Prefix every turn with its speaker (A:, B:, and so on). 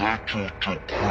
A: 我在这儿